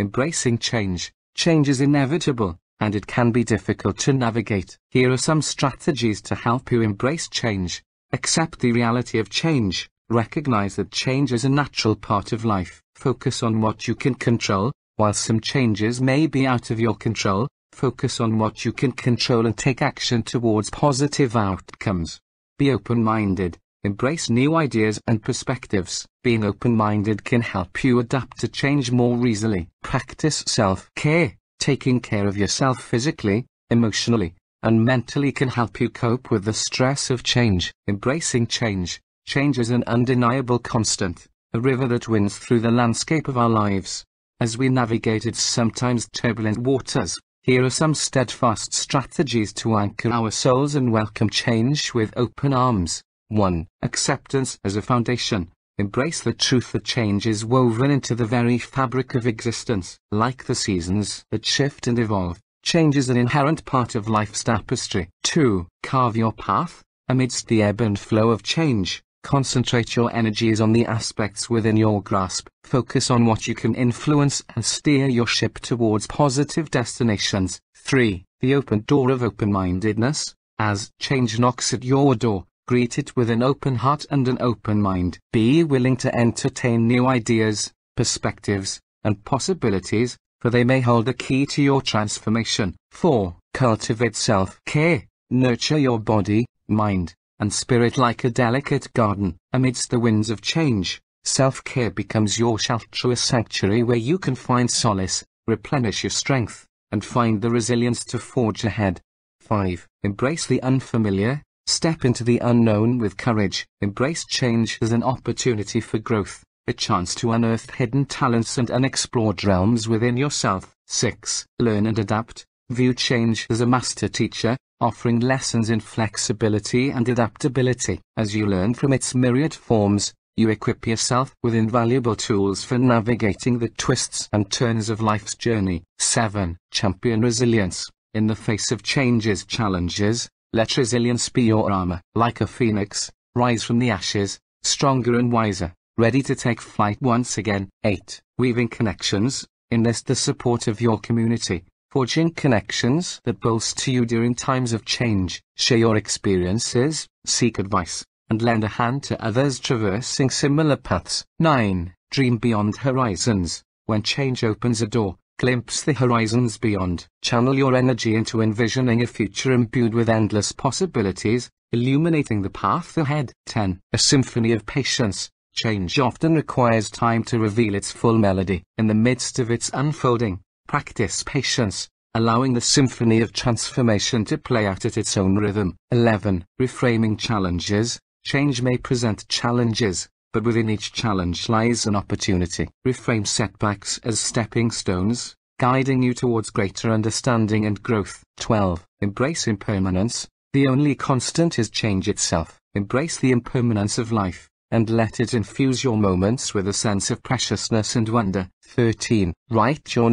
Embracing change. Change is inevitable, and it can be difficult to navigate. Here are some strategies to help you embrace change. Accept the reality of change. Recognize that change is a natural part of life. Focus on what you can control. While some changes may be out of your control, focus on what you can control and take action towards positive outcomes. Be open-minded. Embrace new ideas and perspectives. Being open-minded can help you adapt to change more easily. Practice self-care. Taking care of yourself physically, emotionally, and mentally can help you cope with the stress of change. Embracing change. Change is an undeniable constant, a river that winds through the landscape of our lives. As we navigate its sometimes turbulent waters, here are some steadfast strategies to anchor our souls and welcome change with open arms. 1. Acceptance as a foundation. Embrace the truth that change is woven into the very fabric of existence. Like the seasons that shift and evolve, change is an inherent part of life's tapestry. 2. Carve your path. Amidst the ebb and flow of change, concentrate your energies on the aspects within your grasp. Focus on what you can influence and steer your ship towards positive destinations. 3. The open door of open-mindedness. As change knocks at your door, greet it with an open heart and an open mind. Be willing to entertain new ideas, perspectives, and possibilities, for they may hold a key to your transformation. 4. Cultivate self-care. Nurture your body, mind, and spirit like a delicate garden. Amidst the winds of change, self-care becomes your shelter, a sanctuary where you can find solace, replenish your strength, and find the resilience to forge ahead. 5. Embrace the unfamiliar, Step into the unknown with courage. Embrace change as an opportunity for growth, a chance to unearth hidden talents and unexplored realms within yourself. 6. Learn and adapt. View change as a master teacher, offering lessons in flexibility and adaptability. As you learn from its myriad forms, you equip yourself with invaluable tools for navigating the twists and turns of life's journey. 7. Champion resilience. In the face of change's challenges, let resilience be your armor. Like a phoenix, rise from the ashes, stronger and wiser, ready to take flight once again. 8. Weaving connections. Enlist the support of your community. Forging connections that bolster you during times of change. Share your experiences, seek advice, and lend a hand to others traversing similar paths. 9. Dream beyond horizons. When change opens a door, Glimpse the horizons beyond. Channel your energy into envisioning a future imbued with endless possibilities, illuminating the path ahead. 10. A symphony of patience. Change often requires time to reveal its full melody. In the midst of its unfolding, practice patience, allowing the symphony of transformation to play out at its own rhythm. 11. Reframing challenges. Change may present challenges, but within each challenge lies an opportunity. Reframe setbacks as stepping stones, guiding you towards greater understanding and growth. 12. Embrace impermanence. The only constant is change itself. Embrace the impermanence of life, and let it infuse your moments with a sense of preciousness and wonder. 13. Write your